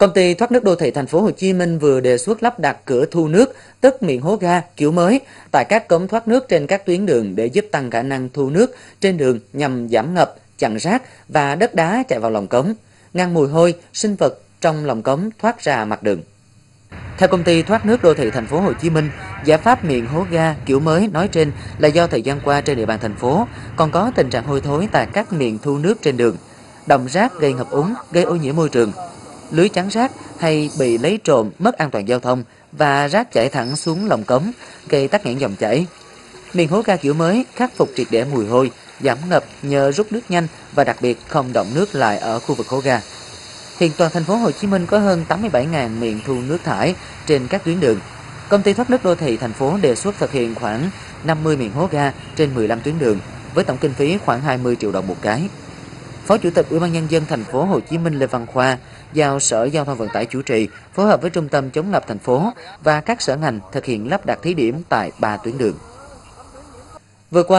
Công ty thoát nước đô thị thành phố Hồ Chí Minh vừa đề xuất lắp đặt cửa thu nước, tức miệng hố ga kiểu mới tại các cống thoát nước trên các tuyến đường để giúp tăng khả năng thu nước trên đường nhằm giảm ngập, chặn rác và đất đá chạy vào lòng cống, ngăn mùi hôi, sinh vật trong lòng cống thoát ra mặt đường. Theo công ty thoát nước đô thị thành phố Hồ Chí Minh, giải pháp miệng hố ga kiểu mới nói trên là do thời gian qua trên địa bàn thành phố còn có tình trạng hôi thối tại các miệng thu nước trên đường, đồng rác gây ngập úng, gây ô nhiễm môi trường lưới chắn rác hay bị lấy trộm mất an toàn giao thông và rác chảy thẳng xuống lòng cống, gây tắc nghẽn dòng chảy. Miền hố ga kiểu mới khắc phục triệt để mùi hôi, giảm ngập nhờ rút nước nhanh và đặc biệt không động nước lại ở khu vực hố ga. Hiện toàn thành phố Hồ Chí Minh có hơn 87.000 miệng thu nước thải trên các tuyến đường. Công ty thoát nước đô thị thành phố đề xuất thực hiện khoảng 50 miệng hố ga trên 15 tuyến đường với tổng kinh phí khoảng 20 triệu đồng một cái. Phó Chủ tịch Ủy ban nhân dân thành phố Hồ Chí Minh Lê Văn Khoa giao Sở Giao thông Vận tải chủ trì phối hợp với Trung tâm chống ngập thành phố và các sở ngành thực hiện lắp đặt thí điểm tại ba tuyến đường. Vừa qua